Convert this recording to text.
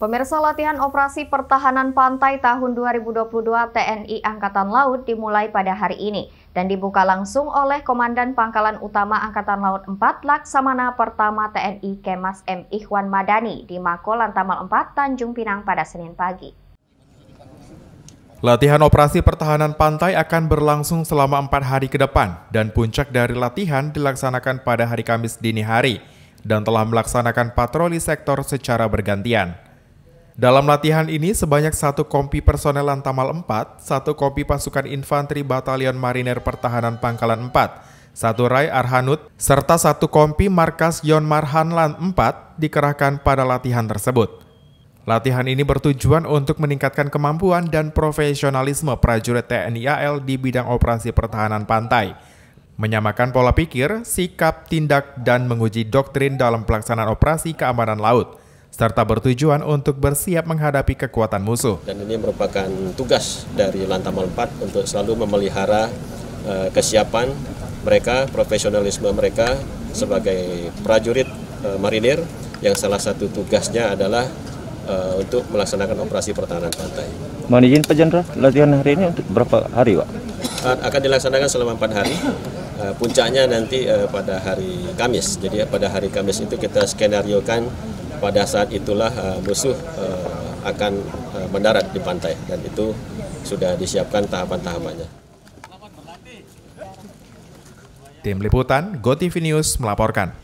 Pemirsa latihan operasi pertahanan pantai tahun 2022 TNI Angkatan Laut dimulai pada hari ini dan dibuka langsung oleh Komandan Pangkalan Utama Angkatan Laut 4 Laksamana Pertama TNI Kemas M. Ikhwan Madani di Mako Lantamal 4 Tanjung Pinang pada Senin pagi. Latihan operasi pertahanan pantai akan berlangsung selama empat hari ke depan dan puncak dari latihan dilaksanakan pada hari Kamis dini hari dan telah melaksanakan patroli sektor secara bergantian. Dalam latihan ini sebanyak satu kompi personel Lantamal 4, satu kompi pasukan infanteri Batalion Marinir Pertahanan Pangkalan 4, satu Rai Arhanut, serta satu kompi markas Yon Marhanlan 4 dikerahkan pada latihan tersebut. Latihan ini bertujuan untuk meningkatkan kemampuan dan profesionalisme prajurit TNI AL di bidang operasi pertahanan pantai, menyamakan pola pikir, sikap, tindak, dan menguji doktrin dalam pelaksanaan operasi keamanan laut, serta bertujuan untuk bersiap menghadapi kekuatan musuh. Dan ini merupakan tugas dari Lantamal 4 untuk selalu memelihara uh, kesiapan mereka, profesionalisme mereka sebagai prajurit uh, marinir yang salah satu tugasnya adalah uh, untuk melaksanakan operasi pertahanan pantai. Mohon izin Pak Jenderal, latihan hari ini untuk berapa hari Pak? Akan dilaksanakan selama 4 hari. puncaknya nanti pada hari Kamis. Jadi pada hari Kamis itu kita skenariokan pada saat itulah uh, musuh uh, akan uh, mendarat di pantai dan itu sudah disiapkan tahapan-tahapannya. Tim Liputan GoTV News melaporkan.